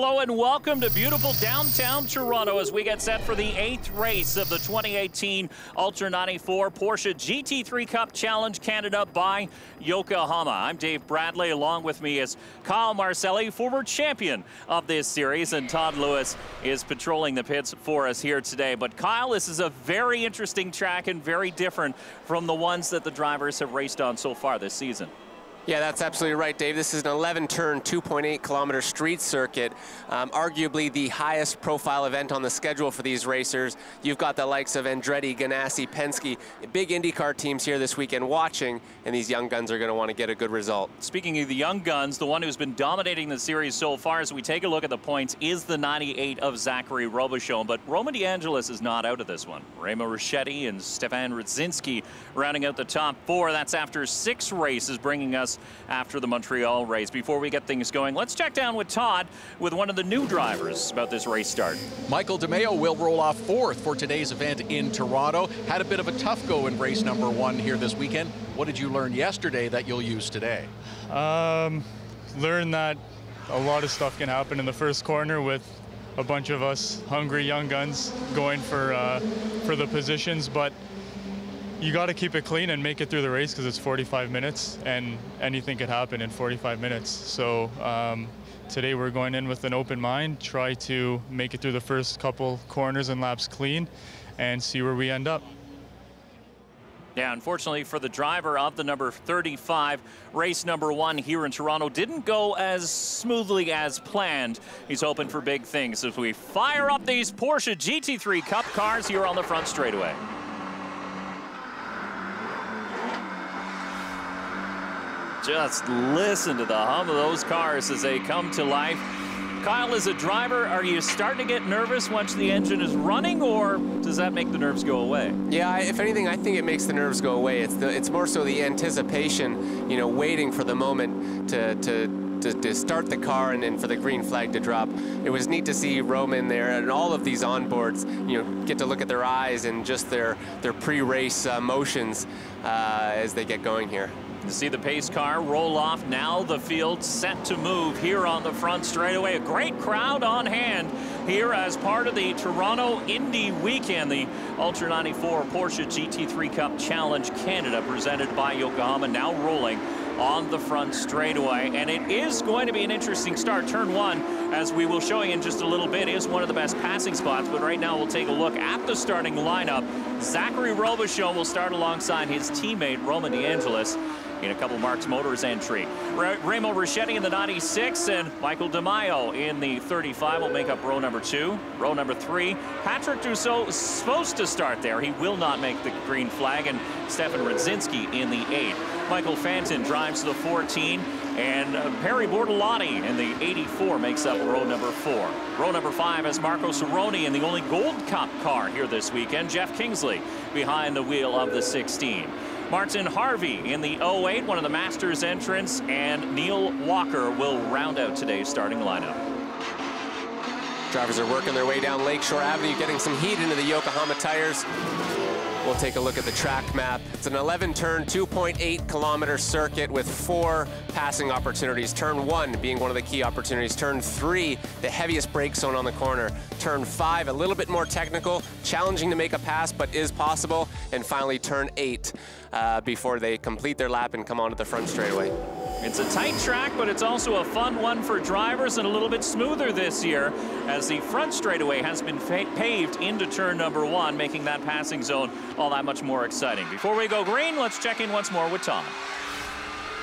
Hello and welcome to beautiful downtown Toronto as we get set for the eighth race of the 2018 Ultra 94 Porsche GT3 Cup Challenge Canada by Yokohama. I'm Dave Bradley. Along with me is Kyle Marcelli, former champion of this series, and Todd Lewis is patrolling the pits for us here today. But Kyle, this is a very interesting track and very different from the ones that the drivers have raced on so far this season. Yeah, that's absolutely right, Dave. This is an 11-turn, 2.8 kilometer street circuit, um, arguably the highest profile event on the schedule for these racers. You've got the likes of Andretti, Ganassi, Penske, big IndyCar teams here this weekend watching, and these young guns are going to want to get a good result. Speaking of the young guns, the one who's been dominating the series so far as we take a look at the points is the 98 of Zachary Robichon, but Roman DeAngelis is not out of this one. Remo Ruscetti and Stefan Rzadzinski rounding out the top four. That's after six races, bringing us after the Montreal race. Before we get things going, let's check down with Todd with one of the new drivers about this race start. Michael DeMaio will roll off fourth for today's event in Toronto. Had a bit of a tough go in race number one here this weekend. What did you learn yesterday that you'll use today? Um, learn that a lot of stuff can happen in the first corner with a bunch of us hungry young guns going for uh, for the positions, but you got to keep it clean and make it through the race because it's 45 minutes and anything could happen in 45 minutes. So um, today we're going in with an open mind, try to make it through the first couple corners and laps clean and see where we end up. Yeah, unfortunately for the driver of the number 35, race number one here in Toronto didn't go as smoothly as planned. He's hoping for big things as we fire up these Porsche GT3 Cup cars here on the front straightaway. Just listen to the hum of those cars as they come to life. Kyle, as a driver, are you starting to get nervous once the engine is running, or does that make the nerves go away? Yeah, if anything, I think it makes the nerves go away. It's the, it's more so the anticipation, you know, waiting for the moment to, to, to, to start the car and then for the green flag to drop. It was neat to see Roman there and all of these onboards, you know, get to look at their eyes and just their, their pre-race uh, motions uh, as they get going here. See the pace car roll off. Now the field set to move here on the front straightaway. A great crowd on hand here as part of the Toronto Indy Weekend, the Ultra 94 Porsche GT3 Cup Challenge Canada presented by Yokohama now rolling on the front straightaway. And it is going to be an interesting start. Turn one, as we will show you in just a little bit, is one of the best passing spots. But right now we'll take a look at the starting lineup. Zachary Robichon will start alongside his teammate, Roman DeAngelis in a couple Marks Motors entry. Remo Ruscetti in the 96 and Michael DeMaio in the 35 will make up row number two. Row number three, Patrick Dussault is supposed to start there. He will not make the green flag and Stefan Rzadzinski in the eight. Michael Fanton drives the 14 and Perry Bortolotti in the 84 makes up row number four. Row number five has Marco Cironi in the only Gold Cup car here this weekend. Jeff Kingsley behind the wheel of the 16. Martin Harvey in the 08, one of the Masters entrants, and Neil Walker will round out today's starting lineup. Drivers are working their way down Lakeshore Avenue, getting some heat into the Yokohama tires. We'll take a look at the track map. It's an 11-turn, 2.8 kilometer circuit with four passing opportunities. Turn one being one of the key opportunities. Turn three, the heaviest brake zone on the corner. Turn five, a little bit more technical, challenging to make a pass, but is possible. And finally, turn eight uh, before they complete their lap and come onto the front straightaway. It's a tight track, but it's also a fun one for drivers and a little bit smoother this year as the front straightaway has been paved into turn number one, making that passing zone all that much more exciting. Before we go green, let's check in once more with Todd.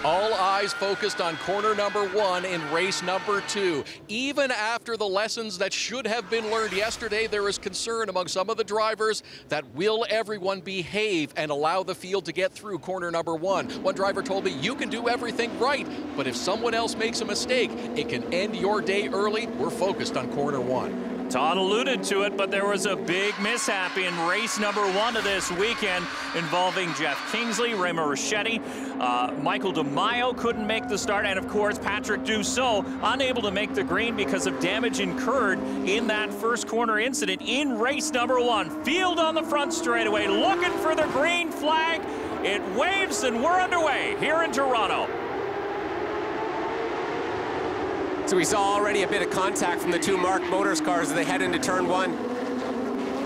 All eyes focused on corner number one in race number two. Even after the lessons that should have been learned yesterday, there is concern among some of the drivers that will everyone behave and allow the field to get through corner number one. One driver told me, you can do everything right, but if someone else makes a mistake, it can end your day early. We're focused on corner one. Todd alluded to it, but there was a big mishap in race number one of this weekend involving Jeff Kingsley, Remo Ruscetti, uh, Michael DeMaio couldn't make the start, and of course Patrick Dussault unable to make the green because of damage incurred in that first corner incident in race number one. Field on the front straightaway, looking for the green flag. It waves and we're underway here in Toronto. So we saw already a bit of contact from the two Mark Motors cars as they head into turn one.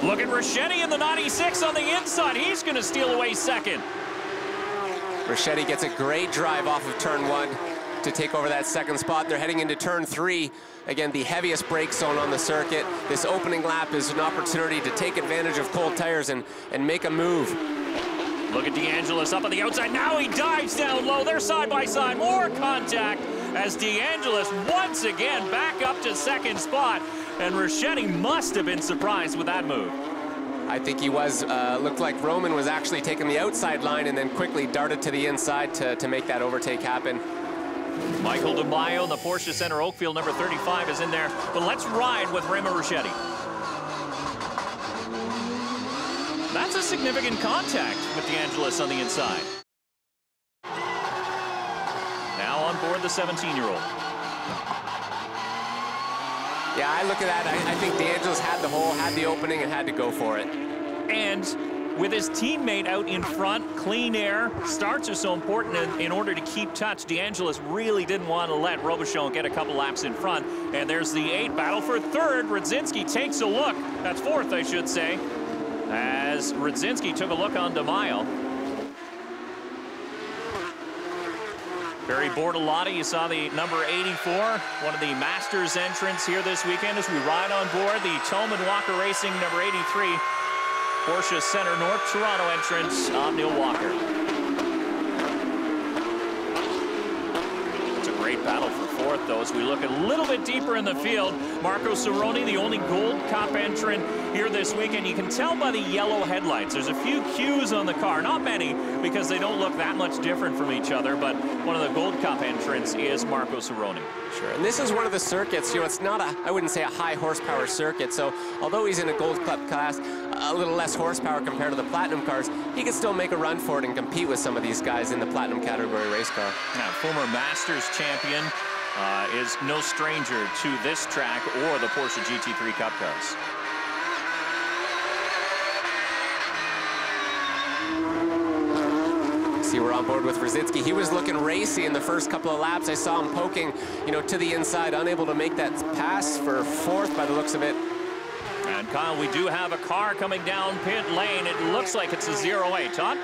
Look at Ruscetti in the 96 on the inside. He's going to steal away second. Ruscetti gets a great drive off of turn one to take over that second spot. They're heading into turn three. Again, the heaviest brake zone on the circuit. This opening lap is an opportunity to take advantage of cold tires and, and make a move. Look at DeAngelis up on the outside. Now he dives down low. They're side by side. More contact as DeAngelis once again back up to second spot. And Ruscetti must have been surprised with that move. I think he was, uh, looked like Roman was actually taking the outside line and then quickly darted to the inside to, to make that overtake happen. Michael DeMaio in the Porsche Center Oakville, number 35, is in there. But let's ride with Remo Ruscetti. That's a significant contact with DeAngelis on the inside. Board the 17-year-old. Yeah, I look at that. I, I think DeAngelis had the hole, had the opening, and had to go for it. And with his teammate out in front, clean air, starts are so important in, in order to keep touch. DeAngelis really didn't want to let Robichon get a couple laps in front. And there's the eight battle for third. Rzadzinski takes a look. That's fourth, I should say. As Rzadzinski took a look on DeMaio. Barry Bortolotti, you saw the number 84, one of the Masters entrants here this weekend as we ride on board the Thomann Walker Racing number 83 Porsche Center North Toronto entrance of Neil Walker. It's a great battle for fourth, though, as we look a little bit deeper in the field. Marco Cironi, the only Gold Cup entrant here this weekend. You can tell by the yellow headlights. There's a few cues on the car, not many, because they don't look that much different from each other, but one of the Gold Cup entrants is Marco Cironi. Sure, and this is one of the circuits, you know, it's not a, I wouldn't say a high horsepower circuit, so although he's in a Gold Cup class, a little less horsepower compared to the Platinum cars, he can still make a run for it and compete with some of these guys in the Platinum category race car. Now, former Masters champion uh, is no stranger to this track or the Porsche GT3 Cup cars. See, we're on board with Rzadzinski. He was looking racy in the first couple of laps. I saw him poking, you know, to the inside, unable to make that pass for fourth by the looks of it. And Kyle, we do have a car coming down pit lane. It looks like it's a 0-8. Todd?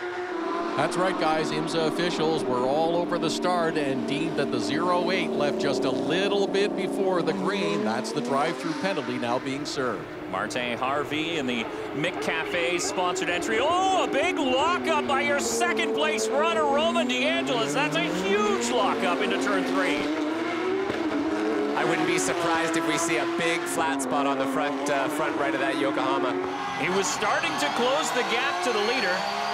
That's right, guys. IMSA officials were all over the start and deemed that the 08 left just a little bit before the green. That's the drive-through penalty now being served. Martin Harvey in the McCafe sponsored entry. Oh, a big lockup by your second place runner, Roman DeAngelis. That's a huge lockup into turn three. I wouldn't be surprised if we see a big flat spot on the front uh, front right of that Yokohama. He was starting to close the gap to the leader.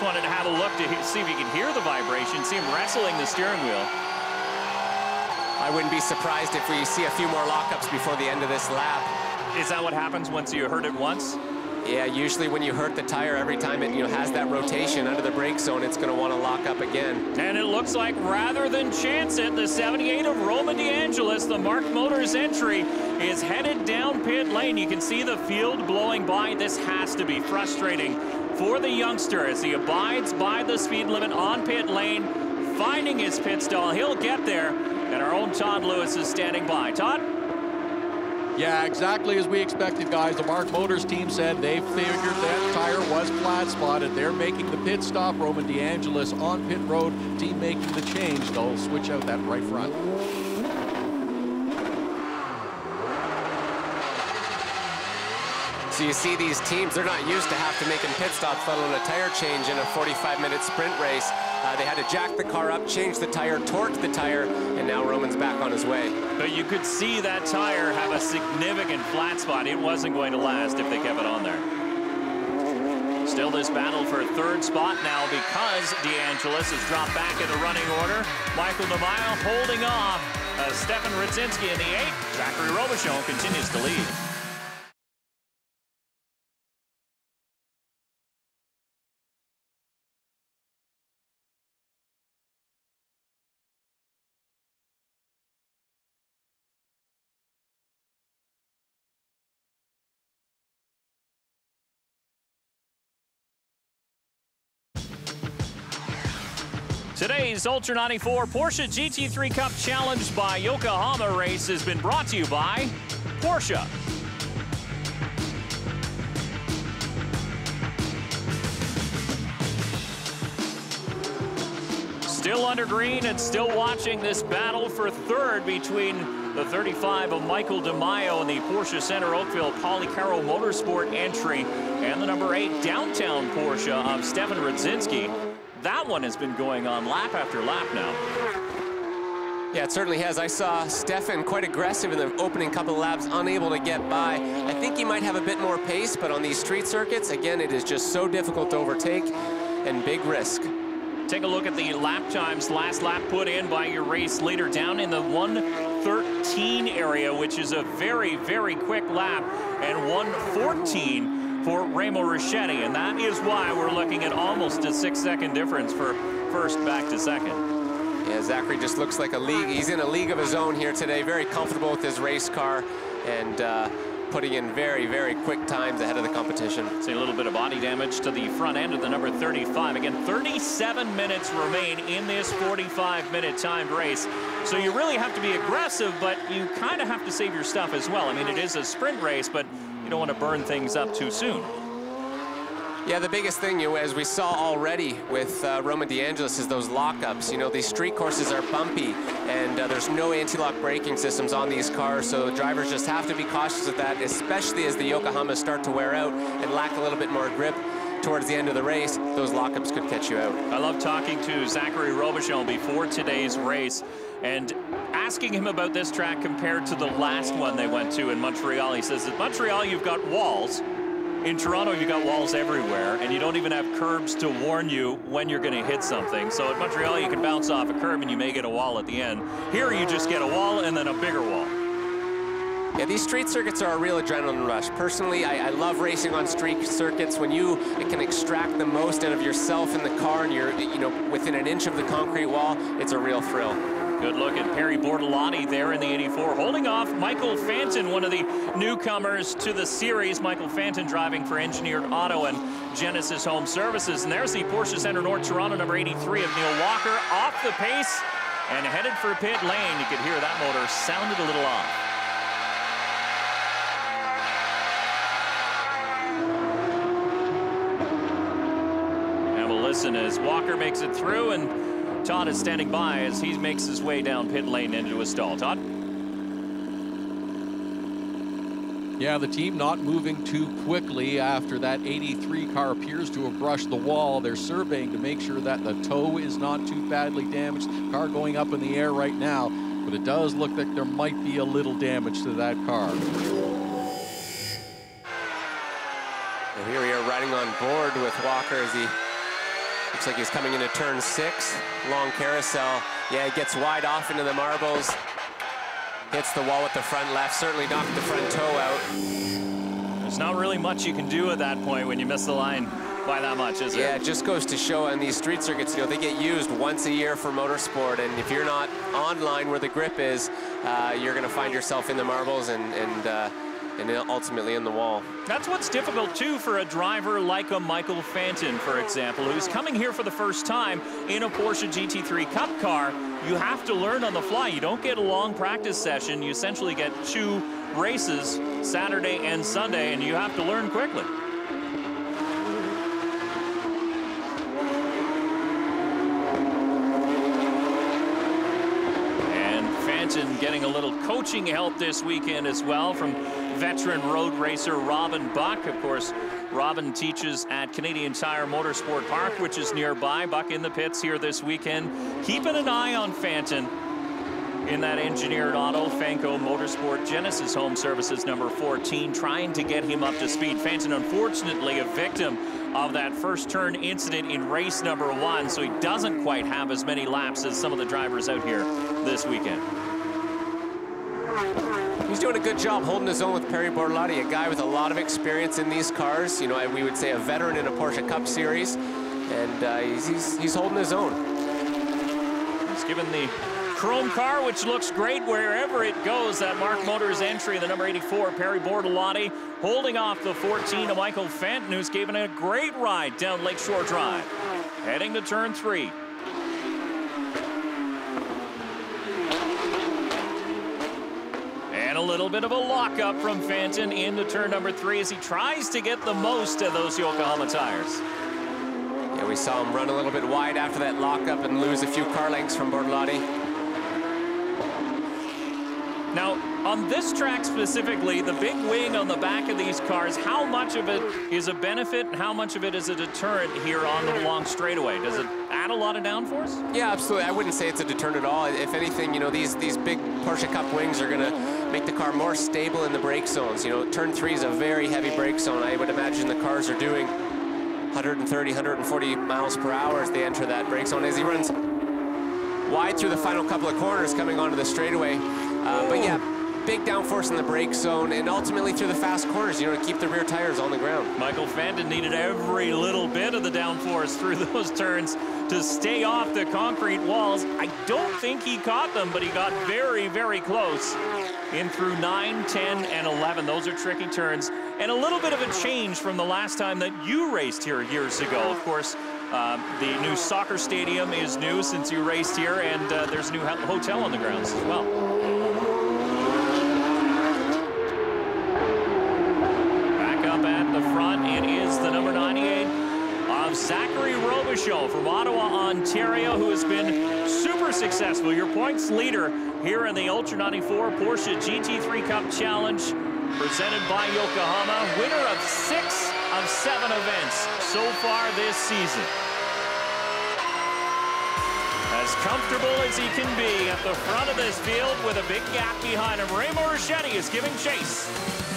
Just wanted to have a look to see if you could hear the vibration, see him wrestling the steering wheel. I wouldn't be surprised if we see a few more lockups before the end of this lap. Is that what happens once you hurt it once? Yeah, usually when you hurt the tire, every time it you know has that rotation under the brake zone, it's going to want to lock up again. And it looks like rather than chance it, the 78 of Roman DeAngelis, the Mark Motors entry, is headed down pit lane. You can see the field blowing by. This has to be frustrating for the youngster as he abides by the speed limit on pit lane, finding his pit stall. He'll get there, and our own Todd Lewis is standing by. Todd? Yeah, exactly as we expected, guys. The Mark Motors team said they figured that tire was flat spotted. They're making the pit stop. Roman DeAngelis on pit road. Team making the change. They'll switch out that right front. So you see these teams, they're not used to have to make making pit stops, alone a tire change in a 45-minute sprint race. Uh, they had to jack the car up, change the tire, torque the tire, and now Roman's back on his way. But you could see that tire have a significant flat spot. It wasn't going to last if they kept it on there. Still this battle for third spot now because DeAngelis has dropped back in the running order. Michael DeMaio holding off uh, Stefan Rzadzinski in the eighth. Zachary Robichon continues to lead. Today's Ultra 94 Porsche GT3 Cup Challenge by Yokohama race has been brought to you by Porsche. Still under green and still watching this battle for third between the 35 of Michael DeMaio in the Porsche Center Oakville Policaro Motorsport entry and the number eight downtown Porsche of Stefan Rzadzinski. That one has been going on lap after lap now. Yeah, it certainly has. I saw Stefan quite aggressive in the opening couple of laps, unable to get by. I think he might have a bit more pace, but on these street circuits, again, it is just so difficult to overtake and big risk. Take a look at the lap times. Last lap put in by your race leader down in the 113 area, which is a very, very quick lap, and 114 for Remo Ruscetti. And that is why we're looking at almost a six-second difference for first back to second. Yeah, Zachary just looks like a league. He's in a league of his own here today. Very comfortable with his race car. And uh, putting in very, very quick times ahead of the competition. See a little bit of body damage to the front end of the number 35. Again, 37 minutes remain in this 45-minute timed race. So you really have to be aggressive, but you kind of have to save your stuff as well. I mean, it is a sprint race, but you don't want to burn things up too soon. Yeah, the biggest thing, you know, as we saw already with uh, Roman DeAngelis, is those lockups. You know, these street courses are bumpy, and uh, there's no anti-lock braking systems on these cars, so drivers just have to be cautious of that, especially as the Yokohamas start to wear out and lack a little bit more grip towards the end of the race, those lockups could catch you out. I love talking to Zachary Robichon before today's race and asking him about this track compared to the last one they went to in Montreal. He says, at Montreal, you've got walls, in Toronto, you've got walls everywhere, and you don't even have curbs to warn you when you're going to hit something. So at Montreal, you can bounce off a curb and you may get a wall at the end. Here, you just get a wall and then a bigger wall. Yeah, these street circuits are a real adrenaline rush. Personally, I, I, love racing on street circuits when you can extract the most out of yourself in the car and you're, you know, within an inch of the concrete wall. It's a real thrill. Good look at Perry Bortolotti there in the 84, holding off Michael Fanton, one of the newcomers to the series. Michael Fanton driving for Engineered Auto and Genesis Home Services. And there's the Porsche Center North Toronto number 83 of Neil Walker off the pace and headed for pit lane. You could hear that motor sounded a little off. And we'll listen as Walker makes it through and Todd is standing by as he makes his way down pit lane into a stall. Todd? Yeah, the team not moving too quickly after that 83 car appears to have brushed the wall. They're surveying to make sure that the toe is not too badly damaged. Car going up in the air right now, but it does look like there might be a little damage to that car. And here we are riding on board with Walker as he Looks like he's coming into turn six. Long carousel. Yeah, he gets wide off into the marbles. Hits the wall with the front left. Certainly knocked the front toe out. There's not really much you can do at that point when you miss the line by that much, is yeah, it? Yeah, it just goes to show on these street circuits, you know, they get used once a year for motorsport, and if you're not online where the grip is, uh, you're going to find yourself in the marbles and, and uh, and ultimately in the wall. That's what's difficult, too, for a driver like a Michael Fanton, for example, who's coming here for the first time in a Porsche GT3 Cup car. You have to learn on the fly. You don't get a long practice session. You essentially get two races, Saturday and Sunday, and you have to learn quickly. Getting a little coaching help this weekend as well from veteran road racer Robin Buck. Of course, Robin teaches at Canadian Tire Motorsport Park, which is nearby. Buck in the pits here this weekend. Keeping an eye on Fanton in that engineered auto, Fanco Motorsport Genesis Home Services number 14, trying to get him up to speed. Fanton, unfortunately, a victim of that first turn incident in race number one, so he doesn't quite have as many laps as some of the drivers out here this weekend. He's doing a good job holding his own with Perry Bortolotti, a guy with a lot of experience in these cars. You know, we would say a veteran in a Porsche Cup Series, and uh, he's, he's, he's holding his own. He's given the chrome car, which looks great wherever it goes. That Mark Motors entry, the number 84, Perry Bortolotti, holding off the 14 of Michael Fanton, who's given a great ride down Lakeshore Drive. Heading to turn three. Little bit of a lockup from Fanton into turn number three as he tries to get the most of those Yokohama tires. Yeah, we saw him run a little bit wide after that lockup and lose a few car lengths from Bortolotti. Now, on this track specifically, the big wing on the back of these cars, how much of it is a benefit and how much of it is a deterrent here on the long straightaway? Does it add a lot of downforce? Yeah, absolutely. I wouldn't say it's a deterrent at all. If anything, you know, these, these big Porsche Cup wings are going to make the car more stable in the brake zones. You know, turn three is a very heavy brake zone. I would imagine the cars are doing 130, 140 miles per hour as they enter that brake zone. As he runs wide through the final couple of corners coming onto the straightaway, uh, but yeah, big downforce in the brake zone and ultimately through the fast corners, you know, to keep the rear tires on the ground. Michael Fanton needed every little bit of the downforce through those turns to stay off the concrete walls. I don't think he caught them, but he got very, very close in through 9, 10, and 11. Those are tricky turns. And a little bit of a change from the last time that you raced here years ago. Of course, um, the new soccer stadium is new since you raced here, and uh, there's a new hotel on the grounds as well. Back up at the front, it is the number 98 of Zachary Robichon from Ottawa, Ontario, who has been super successful. Your points leader here in the Ultra 94 Porsche GT3 Cup Challenge presented by Yokohama. Winner of six of seven events so far this season. As comfortable as he can be at the front of this field with a big gap behind him. Remo Ruscetti is giving chase.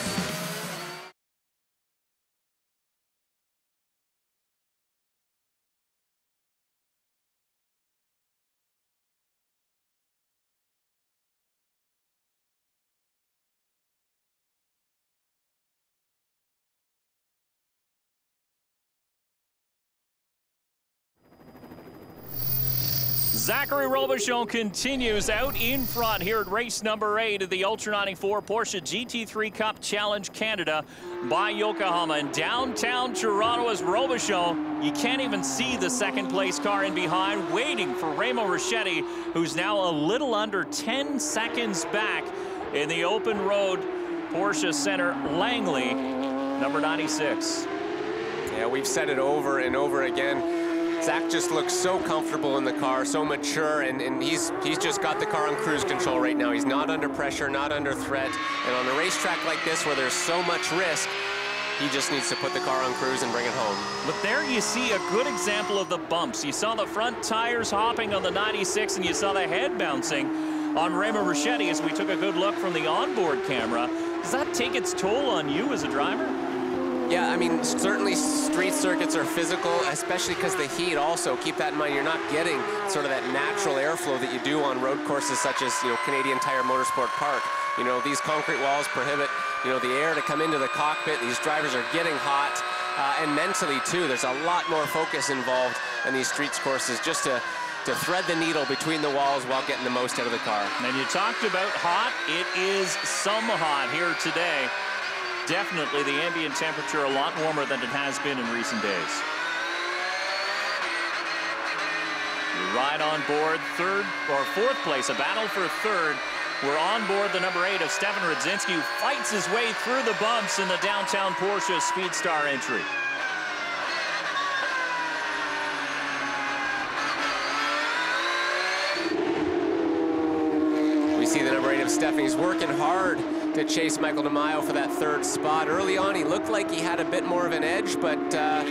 Zachary Robichon continues out in front here at race number eight of the Ultra 94 Porsche GT3 Cup Challenge Canada by Yokohama. In downtown Toronto as Robichon, you can't even see the second place car in behind, waiting for Remo Ruscetti, who's now a little under 10 seconds back in the open road Porsche Center Langley, number 96. Yeah, we've said it over and over again. Zach just looks so comfortable in the car, so mature, and, and he's he's just got the car on cruise control right now. He's not under pressure, not under threat. And on a racetrack like this where there's so much risk, he just needs to put the car on cruise and bring it home. But there you see a good example of the bumps. You saw the front tires hopping on the 96, and you saw the head bouncing on Remo Ruscetti as we took a good look from the onboard camera. Does that take its toll on you as a driver? Yeah, I mean, certainly street circuits are physical, especially because the heat also. Keep that in mind. You're not getting sort of that natural airflow that you do on road courses such as, you know, Canadian Tire Motorsport Park. You know, these concrete walls prohibit, you know, the air to come into the cockpit. These drivers are getting hot. Uh, and mentally, too, there's a lot more focus involved in these streets courses just to to thread the needle between the walls while getting the most out of the car. And you talked about hot. It is some hot here today definitely the ambient temperature a lot warmer than it has been in recent days. Right on board third or fourth place, a battle for third. We're on board the number eight of Stefan Rzadzinski, who fights his way through the bumps in the downtown Porsche Speedstar entry. We see the number of working hard to chase Michael DeMaio for that third spot. Early on, he looked like he had a bit more of an edge, but uh,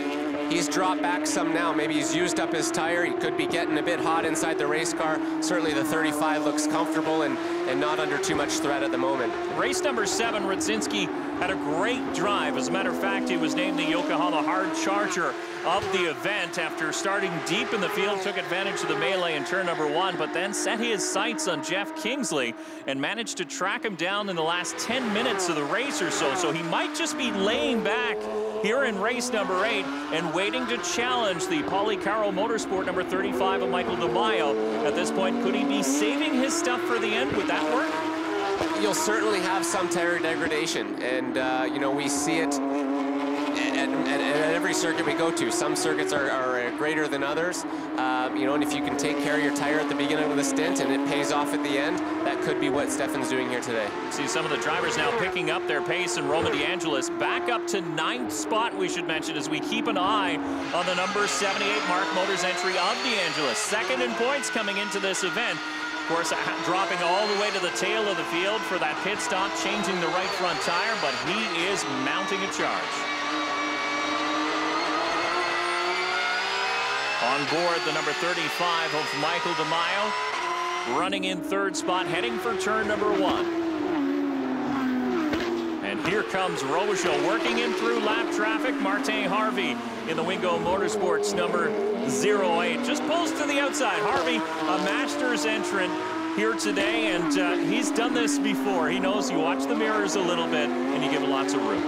he's dropped back some now. Maybe he's used up his tire. He could be getting a bit hot inside the race car. Certainly the 35 looks comfortable and, and not under too much threat at the moment. Race number seven, Rzadzinski had a great drive. As a matter of fact, he was named the Yokohama Hard Charger of the event after starting deep in the field, took advantage of the melee in turn number one, but then set his sights on Jeff Kingsley and managed to track him down in the last 10 minutes of the race or so. So he might just be laying back here in race number eight and waiting to challenge the Policaro Motorsport number 35 of Michael DeMaio. At this point, could he be saving his stuff for the end? Would that work? You'll certainly have some tire degradation, and uh, you know we see it at, at, at every circuit we go to. Some circuits are, are greater than others, um, you know, and if you can take care of your tire at the beginning of the stint and it pays off at the end, that could be what Stefan's doing here today. See some of the drivers now picking up their pace, and Roman DeAngelis back up to ninth spot, we should mention, as we keep an eye on the number 78 Mark Motors entry of DeAngelis. Second in points coming into this event. Course, dropping all the way to the tail of the field for that pit stop, changing the right front tire, but he is mounting a charge. On board, the number 35 of Michael DeMaio, running in third spot, heading for turn number one. Here comes Robichon working in through lap traffic. Martin Harvey in the Wingo Motorsports number 08. Just pulls to the outside. Harvey, a Masters entrant here today, and uh, he's done this before. He knows you watch the mirrors a little bit, and you give lots of room.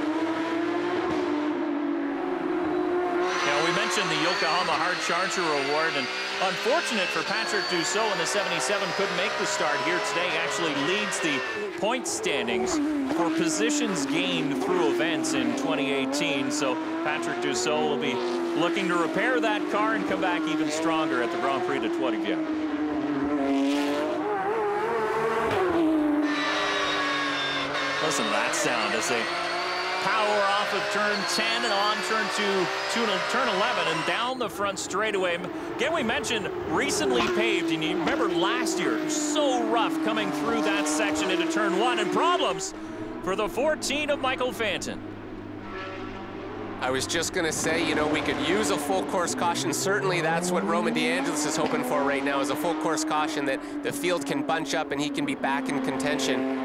Now, we mentioned the Yokohama Hard Charger Award, and unfortunate for Patrick Dussault in the 77 couldn't make the start here today. Actually leads the point standings for positions gained through events in 2018. So Patrick Dussault will be looking to repair that car and come back even stronger at the Grand Prix de Trois-Rivières. Listen to that sound as they power off of turn 10 and on turn 2 to turn 11 and down the front straightaway. Again, we mentioned recently paved, and you remember last year, so rough coming through that section into turn 1 and problems for the 14 of Michael Fanton. I was just going to say, you know, we could use a full course caution. Certainly that's what Roman DeAngelis is hoping for right now is a full course caution that the field can bunch up and he can be back in contention.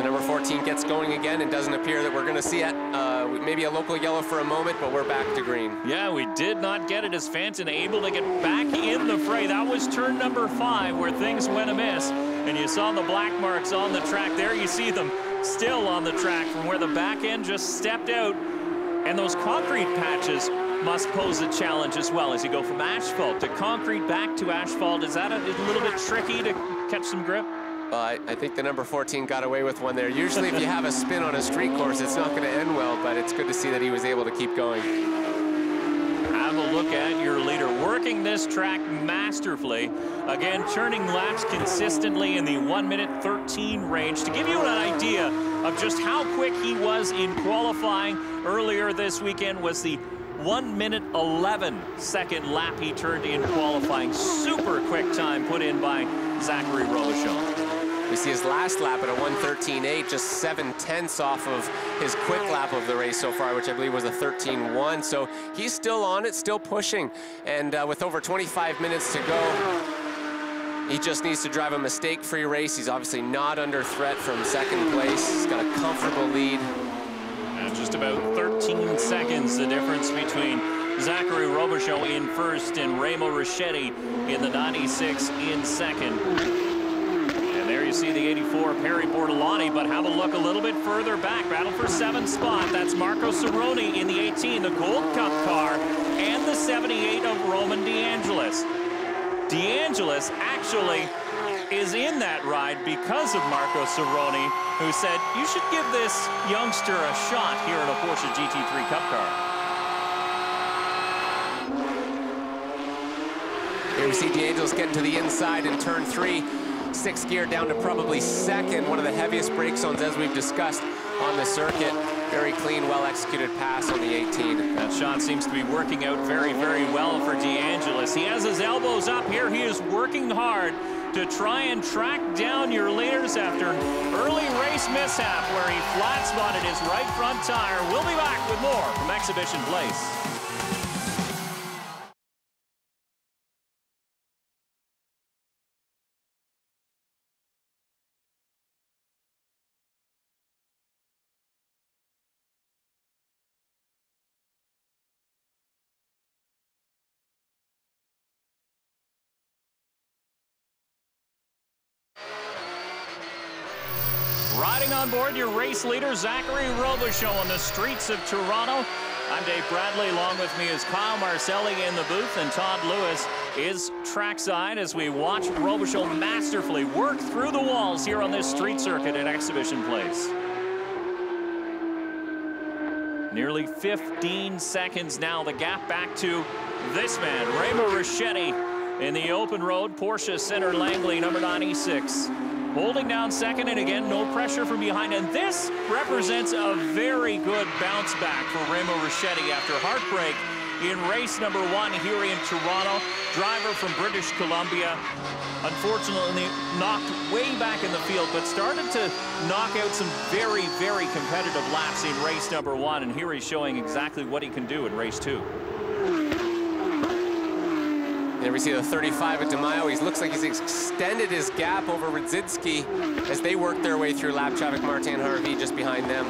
The number 14 gets going again and doesn't appear that we're going to see it. Uh, maybe a local yellow for a moment, but we're back to green. Yeah, we did not get it as Fanton able to get back in the fray. That was turn number five where things went amiss. And you saw the black marks on the track. There you see them still on the track from where the back end just stepped out and those concrete patches must pose a challenge as well as you go from asphalt to concrete back to asphalt. Is that a, a little bit tricky to catch some grip? Well, I, I, think the number 14 got away with one there. Usually if you have a spin on a street course, it's not going to end well, but it's good to see that he was able to keep going. Have a look at your leader working this track masterfully. Again, turning laps consistently in the 1 minute 13 range. To give you an idea of just how quick he was in qualifying earlier this weekend was the 1 minute 11 second lap he turned in qualifying. Super quick time put in by Zachary Robichon. We see his last lap at a 113.8, just seven tenths off of his quick lap of the race so far, which I believe was a 13.1. So he's still on it, still pushing. And uh, with over 25 minutes to go, he just needs to drive a mistake-free race. He's obviously not under threat from second place. He's got a comfortable lead. And just about 13 seconds, the difference between Zachary Robichon in first and Remo Ruscetti in the 96 in second you see the 84 Perry Bortolotti, but have a look a little bit further back. Battle for seventh spot. That's Marco Cironi in the 18, the Gold Cup car, and the 78 of Roman DeAngelis. DeAngelis actually is in that ride because of Marco Cironi, who said, you should give this youngster a shot here in a Porsche GT3 Cup car. Here we see DeAngelis getting to the inside in turn three sixth gear down to probably second, one of the heaviest brake zones as we've discussed on the circuit. Very clean, well-executed pass on the 18. Uh, that shot seems to be working out very, very well for DeAngelis. He has his elbows up here. He is working hard to try and track down your leaders after early race mishap where he flat spotted his right front tire. We'll be back with more from Exhibition Place. Riding on board your race leader, Zachary Robichon on the streets of Toronto. I'm Dave Bradley. Along with me is Kyle Marcelli in the booth, and Todd Lewis is trackside as we watch Robichon masterfully work through the walls here on this street circuit at Exhibition Place. Nearly 15 seconds now. The gap back to this man, Remo Ruscetti in the open road. Porsche Center Langley, number 96. Holding down second, and again, no pressure from behind. And this represents a very good bounce back for Remo Ruscetti after heartbreak in race number one here in Toronto. Driver from British Columbia, unfortunately knocked way back in the field, but started to knock out some very, very competitive laps in race number one. And here he's showing exactly what he can do in race two. There we see the 35 at DeMaio. He looks like he's extended his gap over Rzadzinski as they work their way through lap traffic. Martin Harvey just behind them.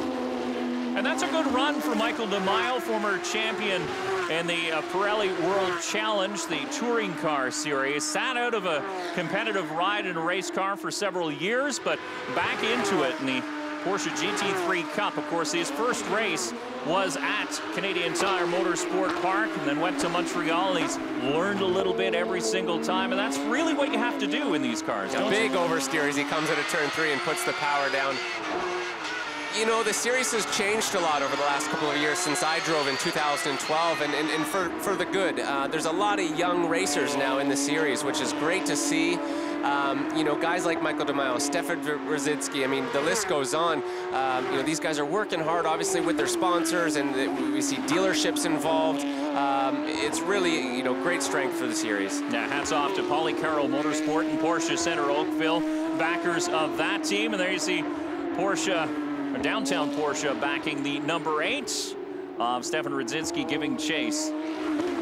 And that's a good run for Michael DeMaio, former champion in the uh, Pirelli World Challenge, the touring car series. Sat out of a competitive ride in a race car for several years, but back into it in the Porsche GT3 Cup. Of course, his first race was at Canadian Tire Motorsport Park and then went to Montreal. He's learned a little bit every single time, and that's really what you have to do in these cars. A big oversteer as he comes into turn three and puts the power down. You know, the series has changed a lot over the last couple of years since I drove in 2012, and, and, and for, for the good. Uh, there's a lot of young racers now in the series, which is great to see. Um, you know, guys like Michael DeMaio, Stefan Rzadzinski, I mean, the list goes on. Um, you know, these guys are working hard, obviously, with their sponsors, and we see dealerships involved. Um, it's really, you know, great strength for the series. Yeah, hats off to Policaro Motorsport and Porsche Center Oakville, backers of that team. And there you see Porsche, downtown Porsche, backing the number eight of Stefan Rzadzinski giving chase.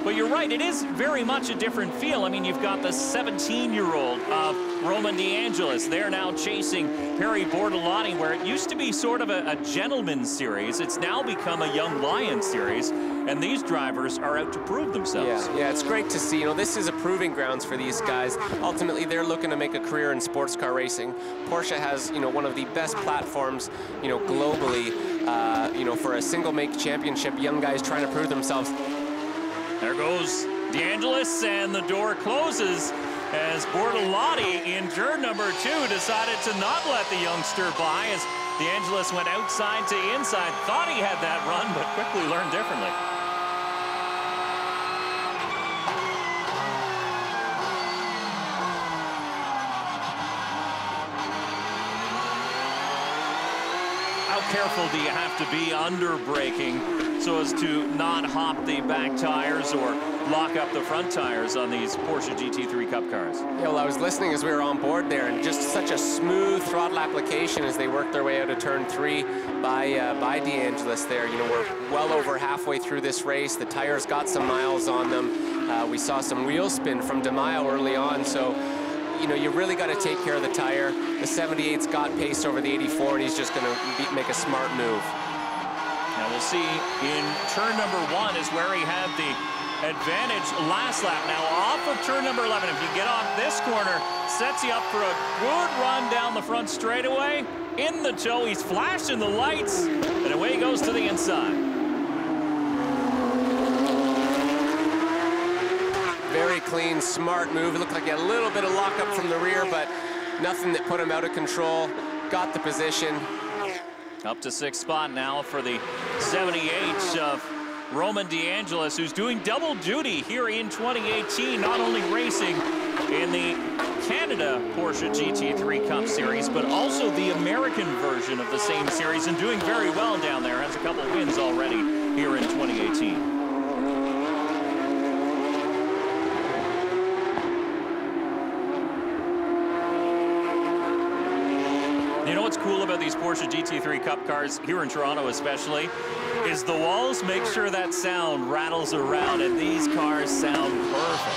But you're right, it is very much a different feel. I mean, you've got the 17-year-old of Roman DeAngelis. They're now chasing Perry Bortolotti, where it used to be sort of a, a gentleman's series. It's now become a young lion series, and these drivers are out to prove themselves. Yeah, yeah, it's great to see. You know, this is a proving grounds for these guys. Ultimately, they're looking to make a career in sports car racing. Porsche has, you know, one of the best platforms, you know, globally, uh, you know, for a single make championship, young guys trying to prove themselves. There goes DeAngelis, and the door closes as Bortolotti in turn number two decided to not let the youngster by as DeAngelis went outside to inside. Thought he had that run, but quickly learned differently. Careful do you have to be under braking so as to not hop the back tires or lock up the front tires on these Porsche GT3 Cup cars. Yeah, well, I was listening as we were on board there, and just such a smooth throttle application as they worked their way out of turn three by uh, by DeAngelis there. You know, we're well over halfway through this race. The tires got some miles on them. Uh, we saw some wheel spin from DeMaio early on, so you know, you really got to take care of the tire. The 78's got pace over the 84, and he's just going to make a smart move. Now we'll see in turn number one is where he had the advantage last lap. Now off of turn number 11, if you get off this corner, sets you up for a good run down the front straightaway. In the toe, he's flashing the lights, and away he goes to the inside. Very clean, smart move. It looked like a little bit of lockup from the rear, but nothing that put him out of control. Got the position, up to sixth spot now for the 78 of Roman DeAngelis, who's doing double duty here in 2018, not only racing in the Canada Porsche GT3 Cup Series, but also the American version of the same series and doing very well down there. Has a couple wins already here in 2018. cool about these Porsche GT3 Cup cars, here in Toronto especially, is the walls make sure that sound rattles around, and these cars sound perfect.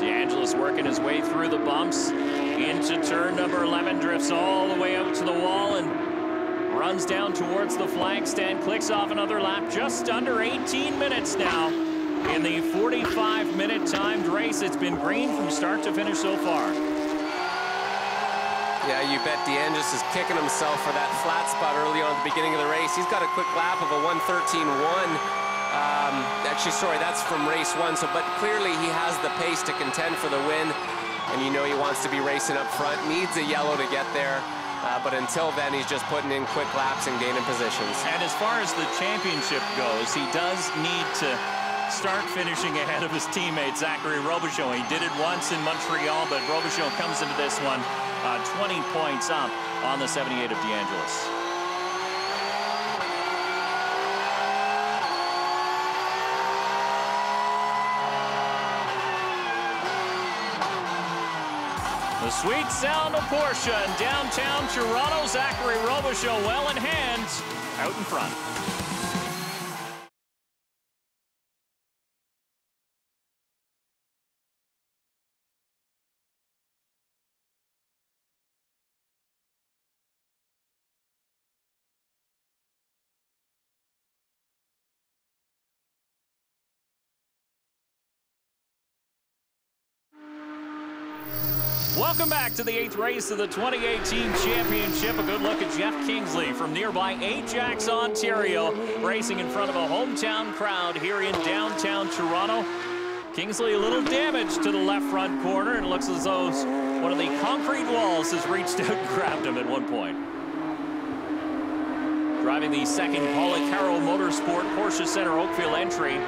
DeAngelis working his way through the bumps into turn number 11, drifts all the way out to the wall, and runs down towards the flag stand, clicks off another lap, just under 18 minutes now in the 45-minute timed race. It's been green from start to finish so far. Yeah, you bet DeAngelis is kicking himself for that flat spot early on at the beginning of the race. He's got a quick lap of a 113.1. Um, actually, sorry, that's from race one. So, but clearly he has the pace to contend for the win. And you know he wants to be racing up front, needs a yellow to get there. Uh, but until then, he's just putting in quick laps and gaining positions. And as far as the championship goes, he does need to start finishing ahead of his teammate, Zachary Robichon. He did it once in Montreal, but Robichon comes into this one uh, 20 points up on the 78 of DeAngelis. The sweet sound of Porsche in downtown Toronto. Zachary Robichon well in hand, out in front. Welcome back to the eighth race of the 2018 championship. A good look at Jeff Kingsley from nearby Ajax, Ontario, racing in front of a hometown crowd here in downtown Toronto. Kingsley a little damage to the left front corner, and it looks as though one of the concrete walls has reached out and grabbed him at one point. Driving the second Policaro Motorsport Porsche Center Oakville entry,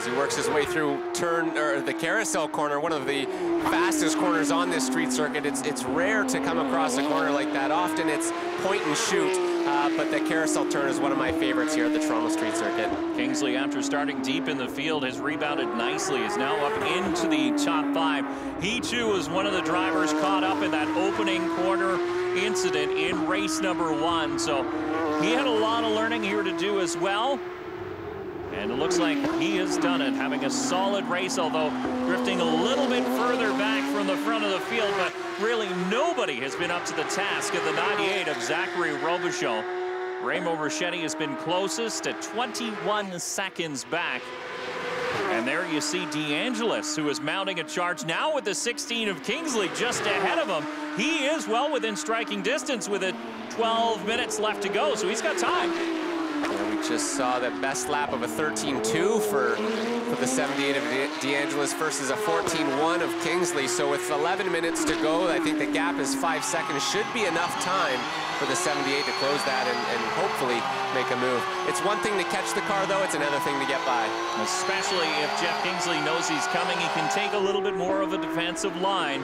as he works his way through turn or the carousel corner, one of the fastest corners on this street circuit. It's it's rare to come across a corner like that. Often it's point and shoot, uh, but the carousel turn is one of my favorites here at the Toronto Street Circuit. Kingsley, after starting deep in the field, has rebounded nicely, is now up into the top five. He too was one of the drivers caught up in that opening corner incident in race number one. So he had a lot of learning here to do as well. And it looks like he has done it, having a solid race, although drifting a little bit further back from the front of the field. But really, nobody has been up to the task of the 98 of Zachary Robichon. Remo Ruscetti has been closest at 21 seconds back. And there you see DeAngelis, who is mounting a charge now with the 16 of Kingsley just ahead of him. He is well within striking distance with it 12 minutes left to go, so he's got time. Just saw the best lap of a 13-2 for, for the 78 of DeAngelis versus a 14-1 of Kingsley. So with 11 minutes to go, I think the gap is five seconds. Should be enough time for the 78 to close that and, and hopefully make a move. It's one thing to catch the car, though. It's another thing to get by. Especially if Jeff Kingsley knows he's coming, he can take a little bit more of a defensive line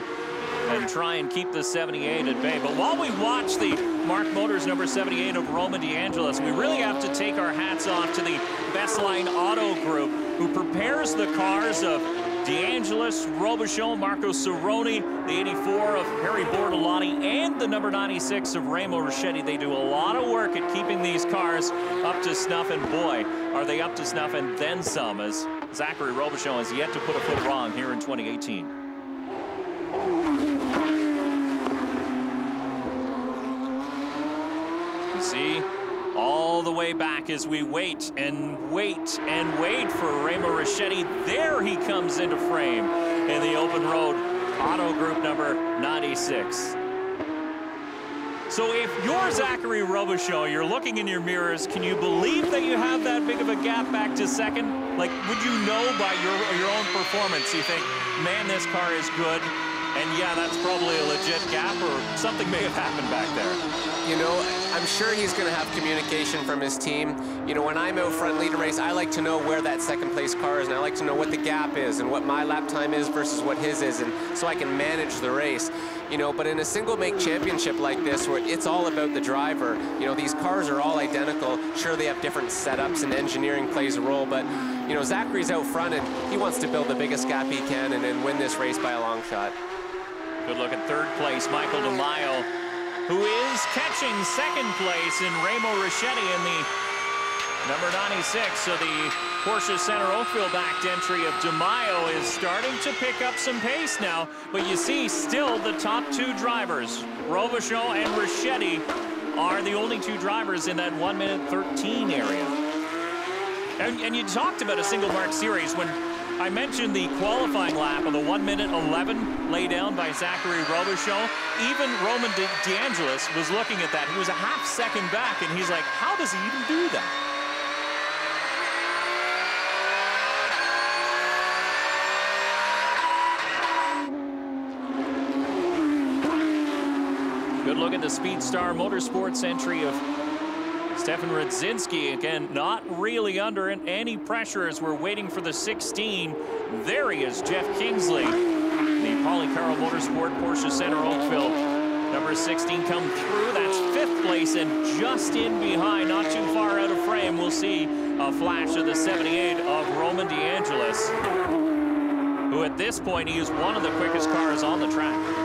and try and keep the 78 at bay. But while we watch the Mark Motors number 78 of Roman DeAngelis, we really have to take our hats off to the Bestline Auto Group, who prepares the cars of DeAngelis, Robichon, Marco Cironi, the 84 of Harry Bortolotti, and the number 96 of Remo Ruscetti. They do a lot of work at keeping these cars up to snuff, and boy, are they up to snuff and then some, as Zachary Robichon has yet to put a foot wrong here in 2018. See, all the way back as we wait and wait and wait for Remo Ruscetti. There he comes into frame in the open road auto group number 96. So if you're Zachary Robichon, you're looking in your mirrors, can you believe that you have that big of a gap back to second? Like, would you know by your, your own performance, you think, man, this car is good, and yeah, that's probably a legit gap or something may have happened back there. You know, I'm sure he's going to have communication from his team. You know, when I'm out front lead a race, I like to know where that second place car is, and I like to know what the gap is and what my lap time is versus what his is, and so I can manage the race. You know, but in a single make championship like this, where it's all about the driver, you know, these cars are all identical. Sure, they have different setups and engineering plays a role, but, you know, Zachary's out front and he wants to build the biggest gap he can and then win this race by a long shot. Good look at third place, Michael DeMaio, who is catching second place in Remo Ruscetti in the number 96. So the Porsche Center Oakville backed entry of DeMaio is starting to pick up some pace now. But you see still the top two drivers, Robichon and Ruscetti, are the only two drivers in that 1 minute 13 area. And, and you talked about a single mark series when I mentioned the qualifying lap of the 1 minute 11 laydown by Zachary Robichon. Even Roman De DeAngelis was looking at that. He was a half second back, and he's like, how does he even do that? Good look at the Speedstar Motorsports entry of Stefan Rzadzinski. Again, not really under any pressure as we're waiting for the 16. There he is, Jeff Kingsley. The Policaro Motorsport Porsche Center Oakville. Number 16 come through. That's fifth place and just in behind, not too far out of frame. We'll see a flash of the 78 of Roman DeAngelis, who at this point, he is one of the quickest cars on the track.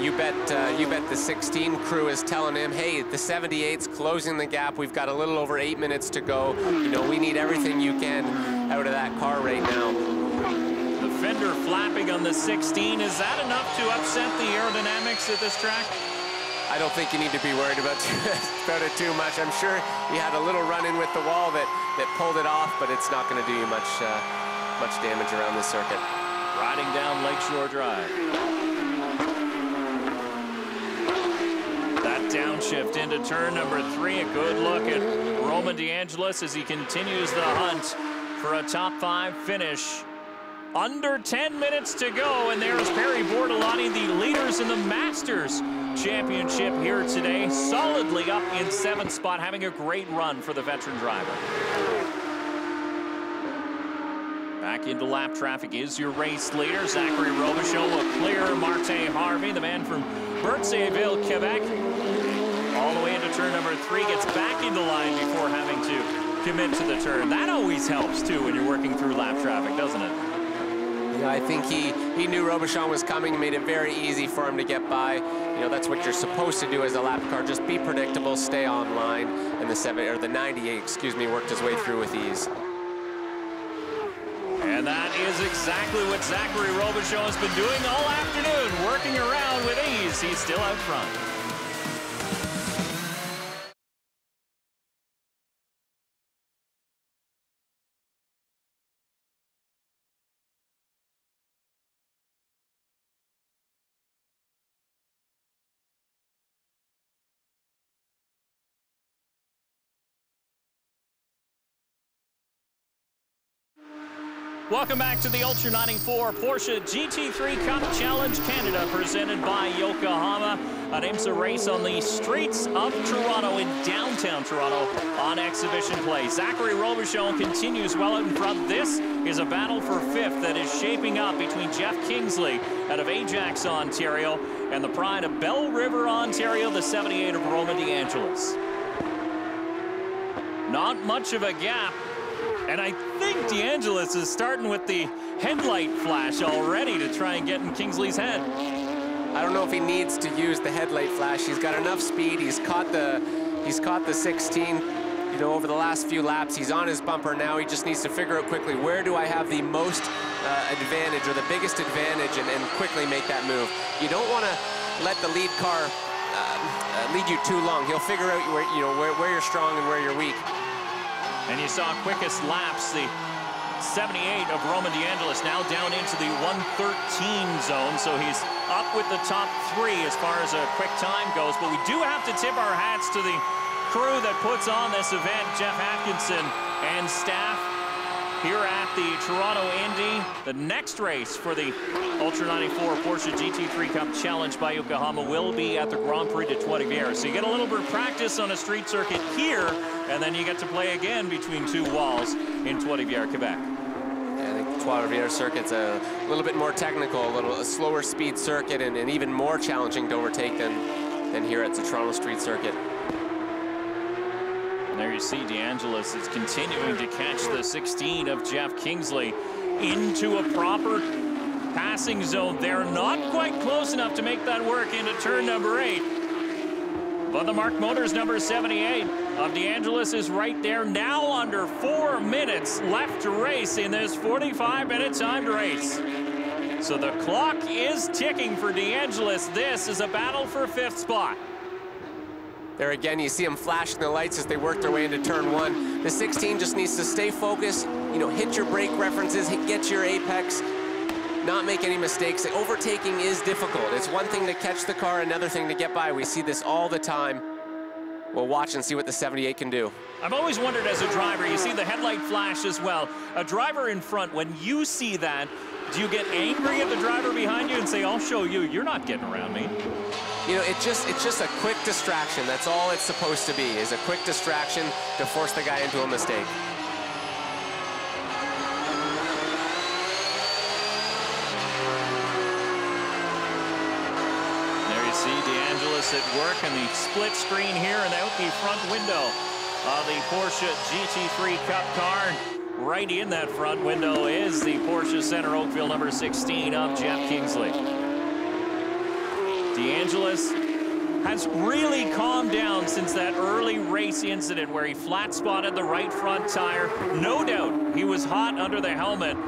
You bet, uh, you bet the 16 crew is telling him, hey, the 78's closing the gap. We've got a little over eight minutes to go. You know, we need everything you can out of that car right now. The fender flapping on the 16. Is that enough to upset the aerodynamics at this track? I don't think you need to be worried about, about it too much. I'm sure you had a little run-in with the wall that, that pulled it off, but it's not going to do you much, uh, much damage around the circuit. Riding down Lakeshore Drive. Downshift into turn number three. A good look at Roman DeAngelis as he continues the hunt for a top five finish. Under 10 minutes to go, and there's Perry Bortolotti, the leaders in the Masters Championship here today. Solidly up in seventh spot, having a great run for the veteran driver. Back into lap traffic is your race leader. Zachary Robichon will clear Marte Harvey, the man from Berthierville, Quebec. All the way into turn number three, gets back into line before having to commit to the turn. That always helps, too, when you're working through lap traffic, doesn't it? Yeah, I think he, he knew Robichon was coming, made it very easy for him to get by. You know, that's what you're supposed to do as a lap car. Just be predictable, stay on line. And the seven or the 98, excuse me, worked his way through with ease. And that is exactly what Zachary Robichon has been doing all afternoon, working around with ease. He's still out front. Welcome back to the Ultra 94 Porsche GT3 Cup Challenge Canada presented by Yokohama. An IMSA race on the streets of Toronto in downtown Toronto on Exhibition Place. Zachary Robichon continues well out in front. This is a battle for fifth that is shaping up between Jeff Kingsley out of Ajax, Ontario, and the pride of Belle River, Ontario, the 78 of Roman DeAngelis. Not much of a gap and I think DeAngelis is starting with the headlight flash already to try and get in Kingsley's head. I don't know if he needs to use the headlight flash. He's got enough speed. He's caught the he's caught the 16 you know, over the last few laps. He's on his bumper now. He just needs to figure out quickly where do I have the most uh, advantage or the biggest advantage and, and, quickly make that move. You don't want to let the lead car uh, uh, lead you too long. He'll figure out where, you know, where, where you're strong and where you're weak. And you saw quickest laps, the 78 of Roman DeAngelis now down into the 113 zone. So he's up with the top three as far as a quick time goes. But we do have to tip our hats to the crew that puts on this event, Jeff Atkinson and staff here at the Toronto Indy. The next race for the Ultra 94 Porsche GT3 Cup Challenge by Yokohama will be at the Grand Prix de Trois-Rivières. So you get a little bit of practice on a street circuit here, and then you get to play again between two walls in Trois-Rivières, Quebec. Yeah, I think Trois-Rivières circuit's a little bit more technical, a little a slower speed circuit, and, and even more challenging to overtake than, than here at the Toronto Street Circuit there you see DeAngelis is continuing to catch the 16 of Jeff Kingsley into a proper passing zone. They're not quite close enough to make that work into turn number eight. But the Mark Motors number 78 of DeAngelis is right there now under four minutes left to race in this 45 minute timed race. So the clock is ticking for DeAngelis. This is a battle for fifth spot. There again, you see them flashing the lights as they work their way into turn one. The 16 just needs to stay focused, you know, hit your brake references, hit, get your apex, not make any mistakes. Overtaking is difficult. It's one thing to catch the car, another thing to get by. We see this all the time. We'll watch and see what the 78 can do. I've always wondered as a driver, you see the headlight flash as well. A driver in front, when you see that, do you get angry at the driver behind you and say, I'll show you, you're not getting around me? You know, it just it's just a quick distraction. That's all it's supposed to be, is a quick distraction to force the guy into a mistake. There you see DeAngelis at work in the split screen here and out the front window of the Porsche GT3 Cup car. Right in that front window is the Porsche Center Oakville number 16 of Jeff Kingsley. DeAngelis has really calmed down since that early race incident where he flat spotted the right front tire. No doubt he was hot under the helmet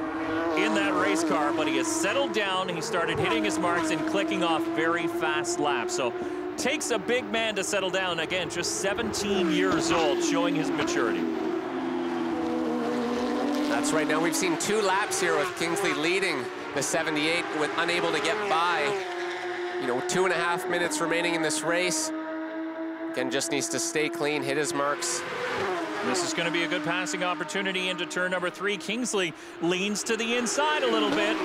in that race car, but he has settled down. He started hitting his marks and clicking off very fast laps. So takes a big man to settle down. Again, just 17 years old, showing his maturity. That's right. Now we've seen two laps here with Kingsley leading the 78 with unable to get by. You know, two and a half minutes remaining in this race. Again, just needs to stay clean, hit his marks. This is going to be a good passing opportunity into turn number three. Kingsley leans to the inside a little bit,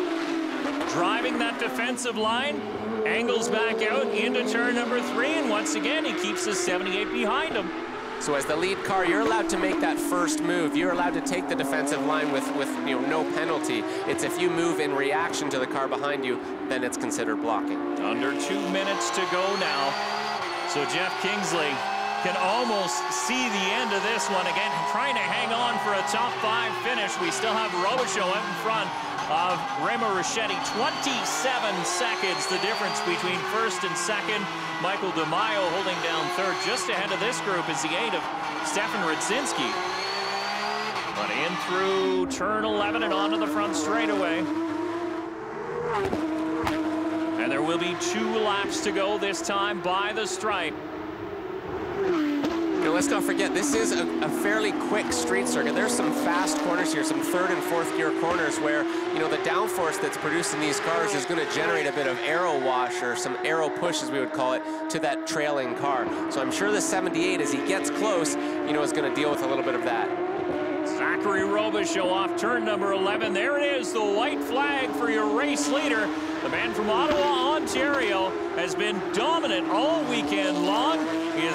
driving that defensive line, angles back out into turn number three, and once again, he keeps his 78 behind him. So as the lead car, you're allowed to make that first move. You're allowed to take the defensive line with, with you know, no penalty. It's if you move in reaction to the car behind you, then it's considered blocking. Under two minutes to go now. So Jeff Kingsley can almost see the end of this one. Again, trying to hang on for a top five finish. We still have Robichon up in front of Remo Ruscetti. 27 seconds, the difference between first and second. Michael DeMaio holding down third. Just ahead of this group is the eight of Stefan Rzadzinski. But in through turn 11 and onto the front straightaway. And there will be two laps to go this time by the stripe. Now, let's not forget, this is a, a, fairly quick street circuit. There's some fast corners here, some third and fourth gear corners where, you know, the downforce that's produced in these cars is going to generate a bit of aero wash or some aero push, as we would call it, to that trailing car. So I'm sure the 78, as he gets close, you know, is going to deal with a little bit of that. Zachary Robichon off turn number 11. There it is, the white flag for your race leader. The man from Ottawa, Ontario, has been dominant all weekend long.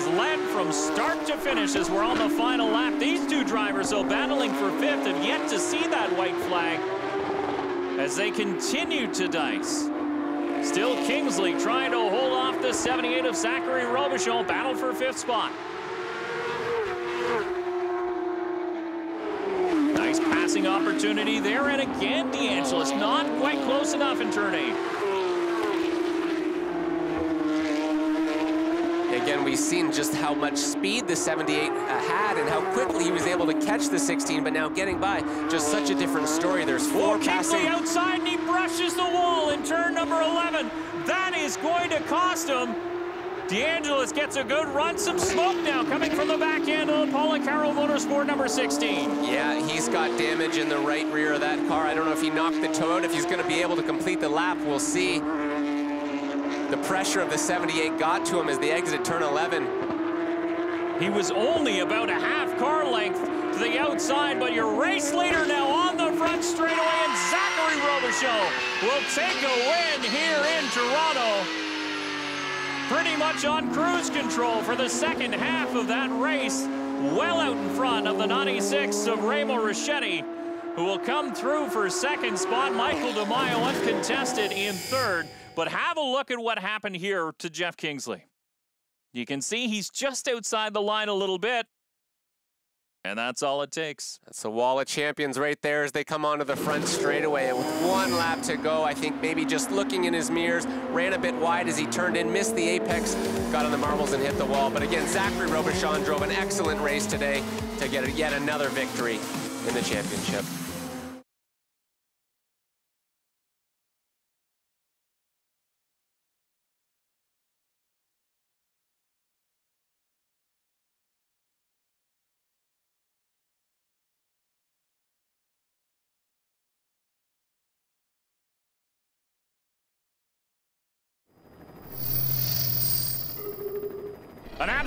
Has led from start to finish as we're on the final lap. These two drivers, though, battling for fifth, have yet to see that white flag as they continue to dice. Still Kingsley trying to hold off the 78 of Zachary Robichon, battle for fifth spot. Nice passing opportunity there, and again, DeAngelis not quite close enough in turn eight. Again, we've seen just how much speed the 78 uh, had and how quickly he was able to catch the 16, but now getting by, just such a different story. There's four oh, passing. outside and he brushes the wall in turn number 11. That is going to cost him. DeAngelis gets a good run. Some smoke now coming from the back end of the Policaro Motorsport number 16. Yeah, he's got damage in the right rear of that car. I don't know if he knocked the toe out. If he's going to be able to complete the lap, we'll see. The pressure of the 78 got to him as they exited turn 11. He was only about a half car length to the outside, but your race leader now on the front straightaway, and Zachary Robichon will take a win here in Toronto. Pretty much on cruise control for the second half of that race. Well out in front of the 96 of Remo Ruscetti, who will come through for second spot. Michael DeMaio uncontested in third. But have a look at what happened here to Jeff Kingsley. You can see he's just outside the line a little bit. And that's all it takes. That's the wall of champions right there as they come onto the front straightaway. And with one lap to go, I think maybe just looking in his mirrors, ran a bit wide as he turned in, missed the apex, got on the marbles and hit the wall. But again, Zachary Robichon drove an excellent race today to get yet another victory in the championship.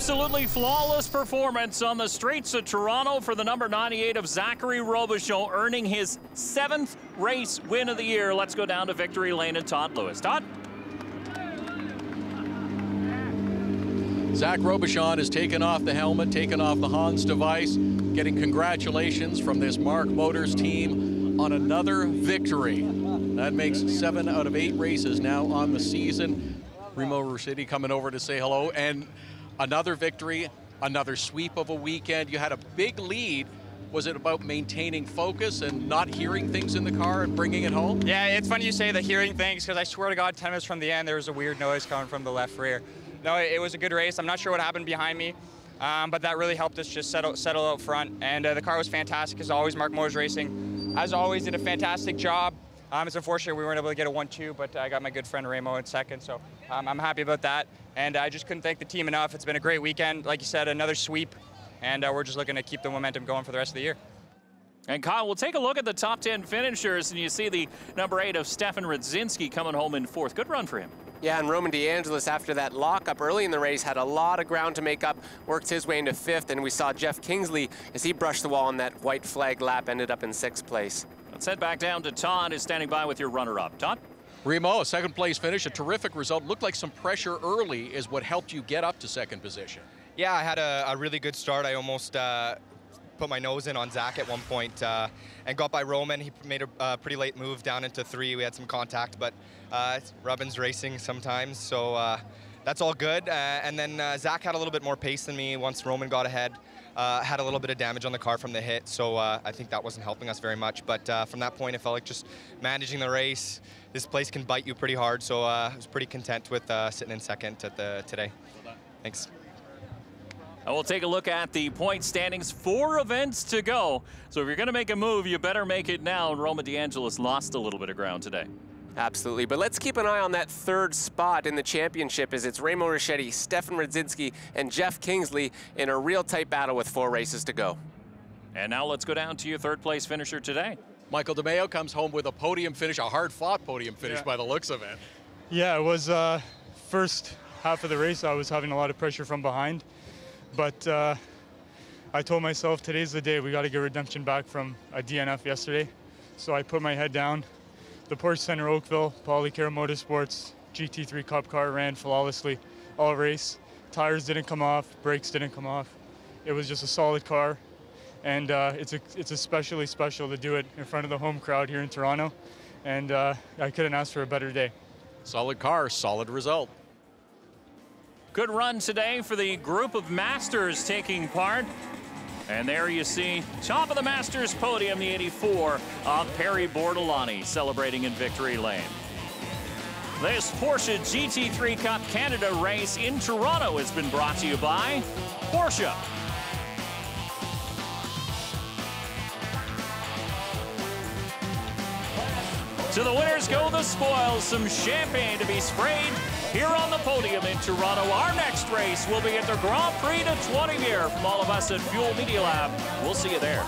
Absolutely flawless performance on the streets of Toronto for the number 98 of Zachary Robichon, earning his seventh race win of the year. Let's go down to victory lane and Todd Lewis. Todd? Zach Robichon has taken off the helmet, taken off the Hans device, getting congratulations from this Mark Motors team on another victory. That makes seven out of eight races now on the season. Remo Ruscetti coming over to say hello, and another victory, another sweep of a weekend. You had a big lead was it about maintaining focus and not hearing things in the car and bringing it home? Yeah, it's funny you say the hearing things because I swear to God, 10 minutes from the end, there was a weird noise coming from the left rear. No, it, was a good race. I'm not sure what happened behind me, um, but that really helped us just settle, settle out front. And uh, the car was fantastic as always. Mark Motors Racing, as always, did a fantastic job. Um, it's unfortunate we weren't able to get a 1-2, but I got my good friend Remo in second, so um, I'm happy about that. And I just couldn't thank the team enough. It's been a great weekend. Like you said, another sweep, and uh, we're just looking to keep the momentum going for the rest of the year. And Kyle, we'll take a look at the top 10 finishers, and you see the number eight of Stefan Rzadzinski coming home in fourth. Good run for him. Yeah, and Roman DeAngelis, after that lockup early in the race, had a lot of ground to make up, worked his way into fifth, and we saw Jeff Kingsley, as he brushed the wall on that white flag lap, ended up in sixth place. Let's head back down to Todd, who's standing by with your runner-up. Todd? Remo, a second place finish, a terrific result. Looked like some pressure early is what helped you get up to second position. Yeah, I had a, a really good start. I almost uh, put my nose in on Zach at one point, uh, and got by Roman. He made a uh, pretty late move down into three. We had some contact, but uh, Rubin's racing sometimes, so uh, that's all good. Uh, and then Zach had a little bit more pace than me once Roman got ahead. had a little bit of damage on the car from the hit, so I think that wasn't helping us very much. But from that point, it felt like just managing the race. This place can bite you pretty hard, so uh, I was pretty content with uh, sitting in second at the today. Thanks. And we'll take a look at the point standings. Four events to go. So if you're going to make a move, you better make it now. And Roman DeAngelis lost a little bit of ground today. Absolutely, but let's keep an eye on that third spot in the championship as it's Remo Ruscetti, Stefan Rzadzinski, and Jeff Kingsley in a real tight battle with four races to go. And now let's go down to your third place finisher today. Michael DeMaio comes home with a podium finish, a hard-fought podium finish yeah. by the looks of it. Yeah, it was uh, first half of the race. I was having a lot of pressure from behind. But uh, I told myself today's the day we got to get redemption back from a DNF yesterday. So I put my head down. The Porsche Center Oakville, Policaro Motorsports GT3 Cup car ran flawlessly all race. Tires didn't come off, brakes didn't come off. It was just a solid car, and uh, it's a, it's especially special to do it in front of the home crowd here in Toronto. And uh, I couldn't ask for a better day. Solid car, solid result. Good run today for the group of Masters taking part. And there you see, top of the Masters podium, the 84 of Perry Bortolotti celebrating in victory lane. This Porsche GT3 Cup Canada race in Toronto has been brought to you by Porsche. To the winners go the spoils, some champagne to be sprayed here on the podium in Toronto. Our next race will be at the Grand Prix de Trois-Rivières. From all of us at Fuel Media Lab, we'll see you there.